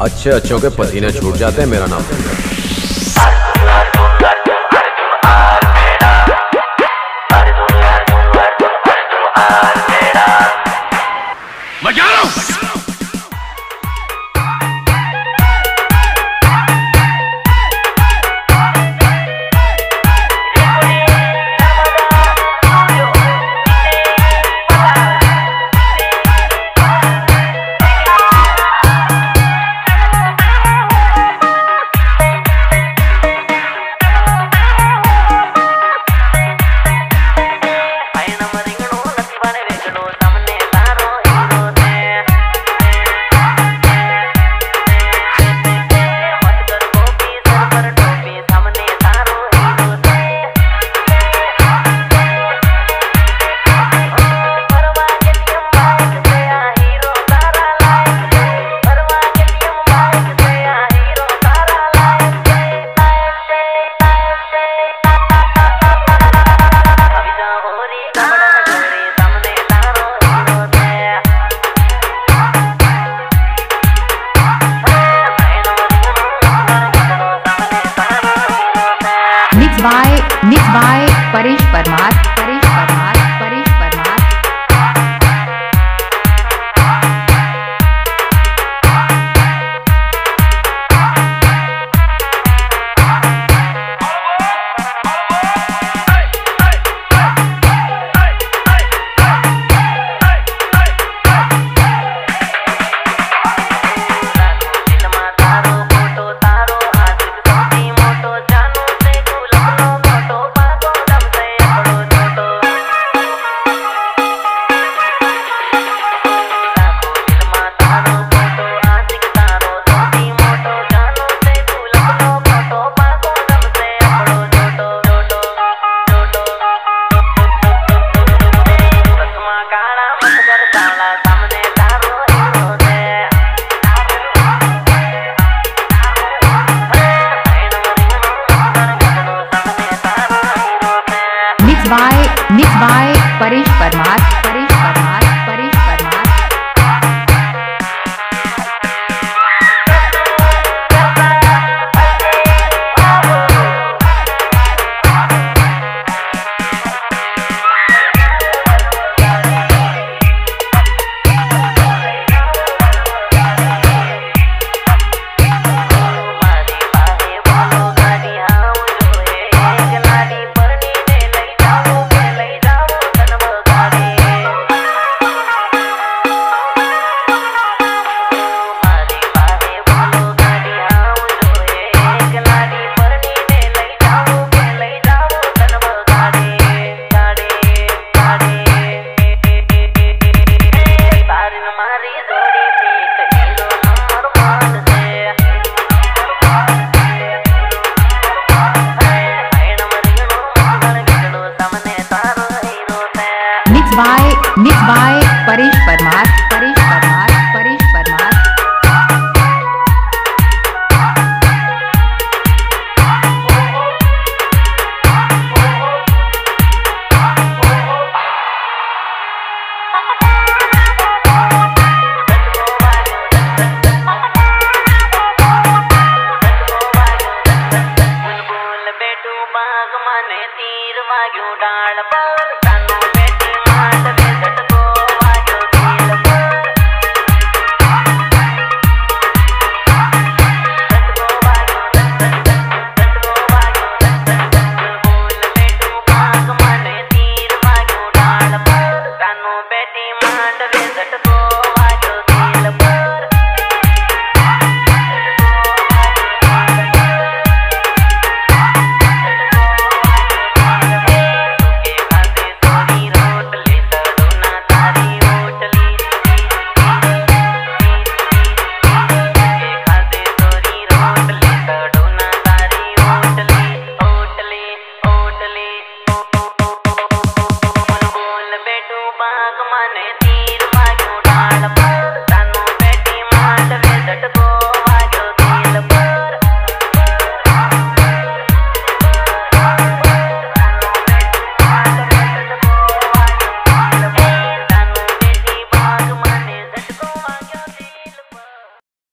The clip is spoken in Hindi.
अच्छे अच्छों के पसीने छूट जाते हैं मेरा नाम Smart